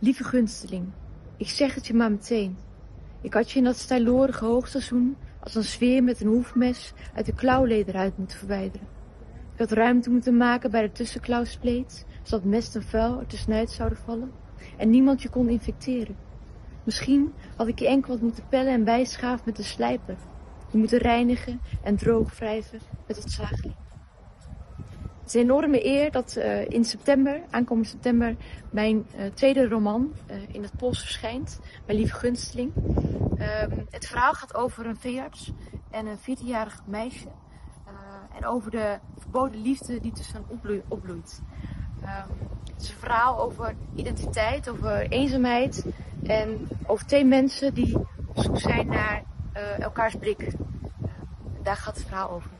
Lieve gunsteling, ik zeg het je maar meteen. Ik had je in dat stijlorige hoogseizoen als een sfeer met een hoefmes uit de klauwleder uit moeten verwijderen. Ik had ruimte moeten maken bij de tussenklauwspleet, zodat mest en vuil er tussenuit zouden vallen en niemand je kon infecteren. Misschien had ik je enkel wat moeten pellen en bijschaven met de slijper. Je moeten reinigen en droog wrijven met het zaagling. Het is een enorme eer dat uh, in september, aankomende september, mijn uh, tweede roman uh, in het Pools verschijnt. Mijn lieve gunsteling. Um, het verhaal gaat over een veearts en een 14-jarig meisje. en over de verboden liefde die tussen hen opbloeit. Um, het is een verhaal over identiteit, over eenzaamheid en over twee mensen die op zoek zijn naar elkaars blik. daar gaat het verhaal over.